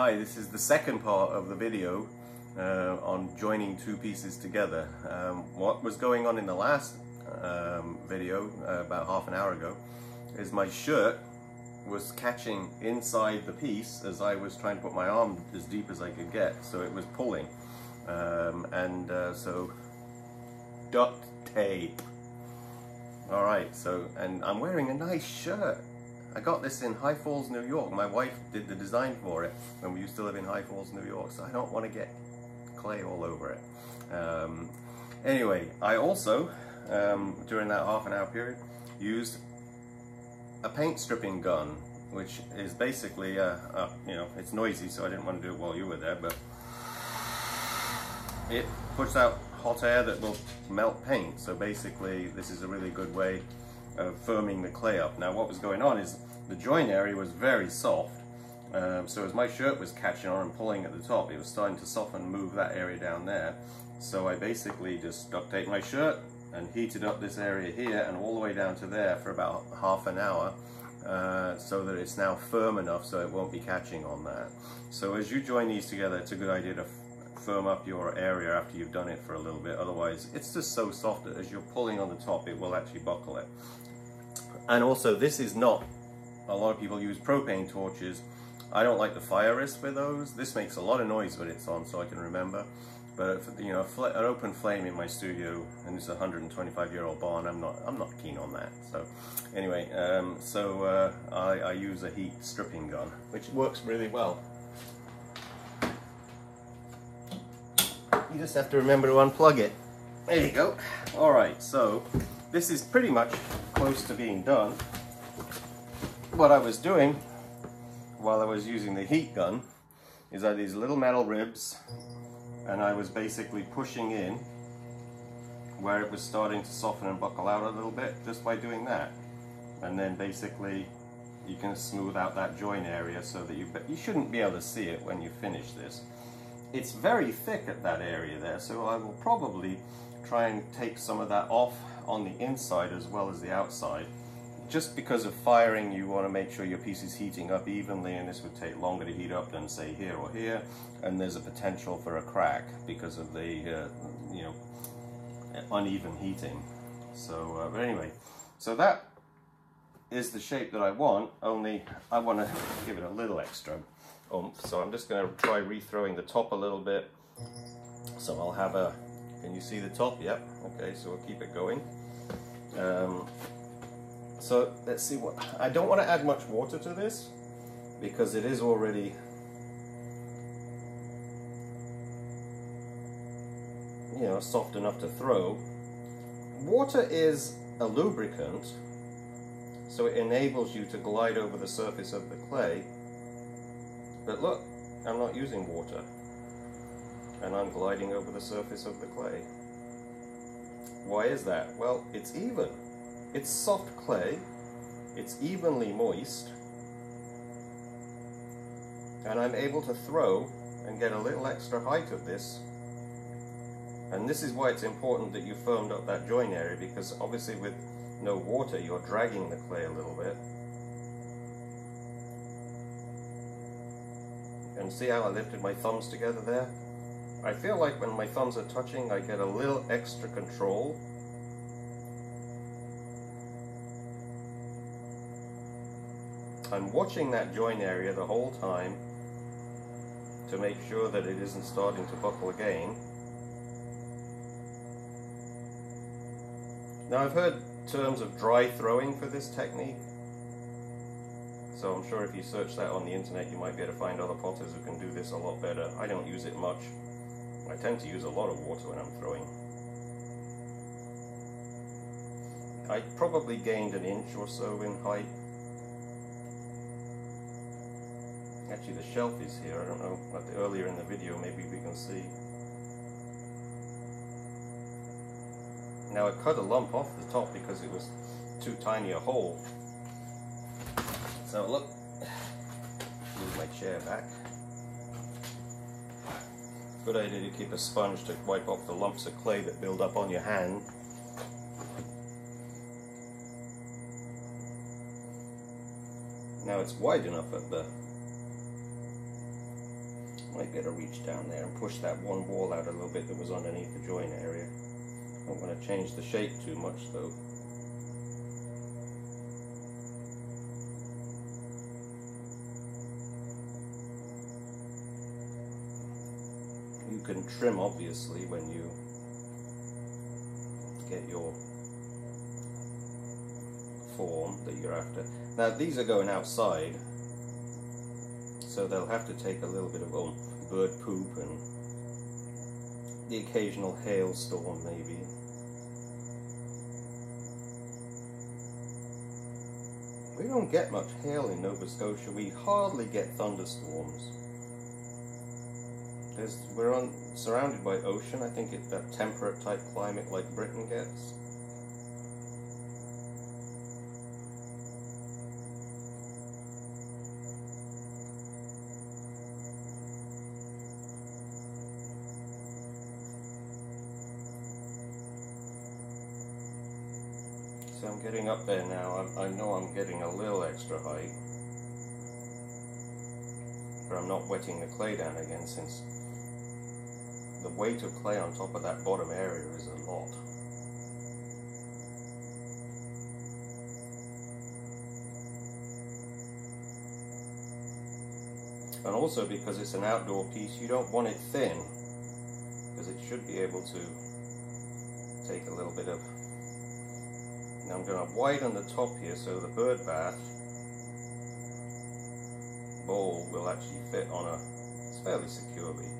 Hi, this is the second part of the video uh, on joining two pieces together. Um, what was going on in the last um, video, uh, about half an hour ago, is my shirt was catching inside the piece as I was trying to put my arm as deep as I could get, so it was pulling. Um, and uh, so, duct tape. Alright, so, and I'm wearing a nice shirt. I got this in High Falls, New York. My wife did the design for it when we used to live in High Falls, New York, so I don't want to get clay all over it. Um, anyway, I also, um, during that half an hour period, used a paint stripping gun, which is basically, a, a, you know, it's noisy, so I didn't want to do it while you were there, but it puts out hot air that will melt paint. So basically, this is a really good way firming the clay up. Now, what was going on is the join area was very soft. Um, so as my shirt was catching on and pulling at the top, it was starting to soften and move that area down there. So I basically just duct taped my shirt and heated up this area here and all the way down to there for about half an hour uh, so that it's now firm enough so it won't be catching on that. So as you join these together, it's a good idea to firm up your area after you've done it for a little bit. Otherwise, it's just so soft that as you're pulling on the top, it will actually buckle it. And also, this is not, a lot of people use propane torches. I don't like the fire risk with those. This makes a lot of noise when it's on, so I can remember. But you know, an open flame in my studio, and it's a 125 year old barn. I'm not, I'm not keen on that. So, anyway, um, so uh, I, I use a heat stripping gun, which works really well. You just have to remember to unplug it. There you go. All right, so this is pretty much close to being done. What I was doing while I was using the heat gun is I had these little metal ribs and I was basically pushing in where it was starting to soften and buckle out a little bit just by doing that. And then basically you can smooth out that join area so that you, but you shouldn't be able to see it when you finish this. It's very thick at that area there, so I will probably try and take some of that off on the inside as well as the outside. Just because of firing, you want to make sure your piece is heating up evenly, and this would take longer to heat up than say here or here. And there's a potential for a crack because of the, uh, you know, uneven heating. So, uh, but anyway, so that is the shape that I want, only I want to give it a little extra oomph. So I'm just going to try rethrowing the top a little bit. So I'll have a, can you see the top? Yep. Okay, so we'll keep it going. Um, so let's see what, I don't want to add much water to this because it is already you know, soft enough to throw. Water is a lubricant, so it enables you to glide over the surface of the clay but look, I'm not using water. And I'm gliding over the surface of the clay. Why is that? Well, it's even. It's soft clay. It's evenly moist. And I'm able to throw and get a little extra height of this. And this is why it's important that you firmed up that join area because obviously with no water you're dragging the clay a little bit. And see how I lifted my thumbs together there? I feel like when my thumbs are touching, I get a little extra control. I'm watching that join area the whole time to make sure that it isn't starting to buckle again. Now I've heard terms of dry throwing for this technique. So I'm sure if you search that on the internet, you might be able to find other potters who can do this a lot better. I don't use it much. Tend to use a lot of water when I'm throwing. I probably gained an inch or so in height. Actually, the shelf is here. I don't know, but earlier in the video, maybe we can see. Now I cut a lump off the top because it was too tiny a hole. So look, move my chair back. Good idea to keep a sponge to wipe off the lumps of clay that build up on your hand. Now it's wide enough at the Might be able to reach down there and push that one wall out a little bit that was underneath the join area. Don't want to change the shape too much though. Can trim obviously when you get your form that you're after. Now these are going outside, so they'll have to take a little bit of um, bird poop and the occasional hailstorm maybe. We don't get much hail in Nova Scotia. We hardly get thunderstorms. There's, we're on surrounded by ocean. I think it's that temperate type climate like Britain gets. So I'm getting up there now. I, I know I'm getting a little extra height. But I'm not wetting the clay down again since the weight of clay on top of that bottom area is a lot. And also because it's an outdoor piece, you don't want it thin because it should be able to take a little bit of now I'm going to widen the top here so the bird bath bowl will actually fit on a fairly securely.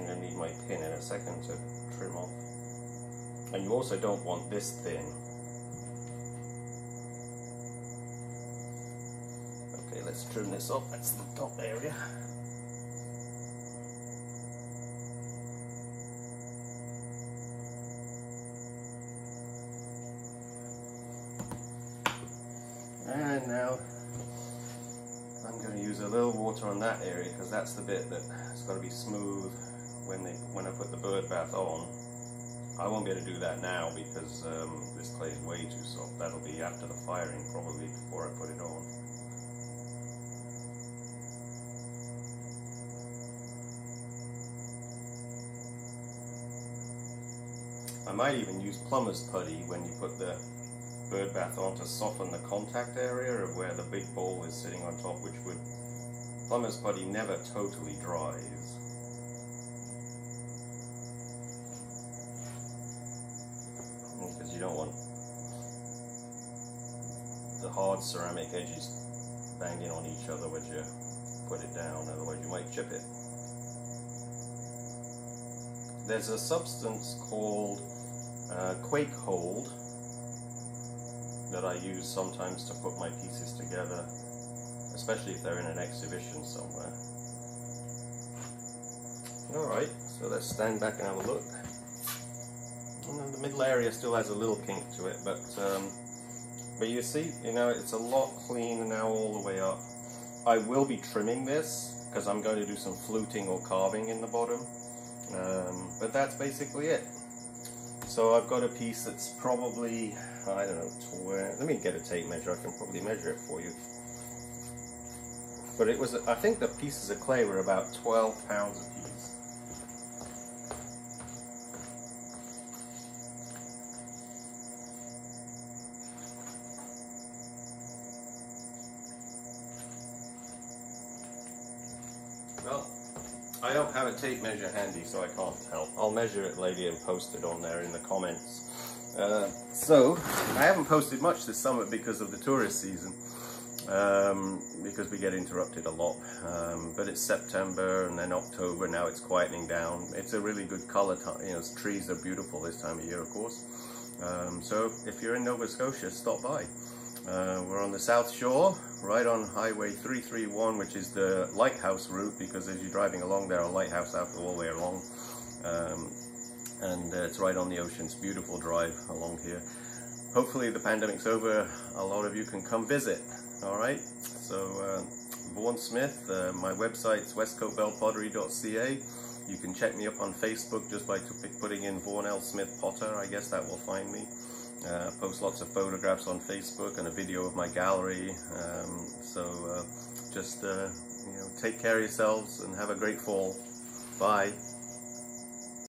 I'm going to need my pin in a second to trim off. And you also don't want this thin. Okay, let's trim this off. That's the top area. And now I'm going to use a little water on that area because that's the bit that's got to be smooth when they when I put the bird bath on. I won't be able to do that now because um, this clay is way too soft. That'll be after the firing probably before I put it on. I might even use plumber's putty when you put the bird bath on to soften the contact area of where the big ball is sitting on top, which would, plumber's putty never totally dries. Because you don't want the hard ceramic edges banging on each other when you put it down, otherwise you might chip it. There's a substance called uh, quake hold that I use sometimes to put my pieces together, especially if they're in an exhibition somewhere. Alright, so let's stand back and have a look. And the middle area still has a little kink to it, but um, but you see, you know, it's a lot cleaner now all the way up. I will be trimming this because I'm going to do some fluting or carving in the bottom, um, but that's basically it. So I've got a piece that's probably, I don't know, 20, let me get a tape measure, I can probably measure it for you. But it was, I think the pieces of clay were about 12 pounds a piece. Well, I don't have a tape measure handy, so I can't help. I'll measure it later and post it on there in the comments. Uh, so, I haven't posted much this summer because of the tourist season, um, because we get interrupted a lot. Um, but it's September and then October, now it's quietening down. It's a really good color time, you know, trees are beautiful this time of year, of course. Um, so, if you're in Nova Scotia, stop by. Uh, we're on the South Shore, right on Highway 331, which is the lighthouse route, because as you're driving along there, are lighthouse out all the way along. Um, and uh, it's right on the ocean. It's beautiful drive along here. Hopefully the pandemic's over, a lot of you can come visit, all right? So, uh, Vaughan Smith, uh, my website's westcoastbellpottery.ca. You can check me up on Facebook just by putting in Vaughan L. Smith Potter, I guess that will find me. Uh, post lots of photographs on Facebook and a video of my gallery. Um, so uh, just uh, You know, take care of yourselves and have a great fall. Bye.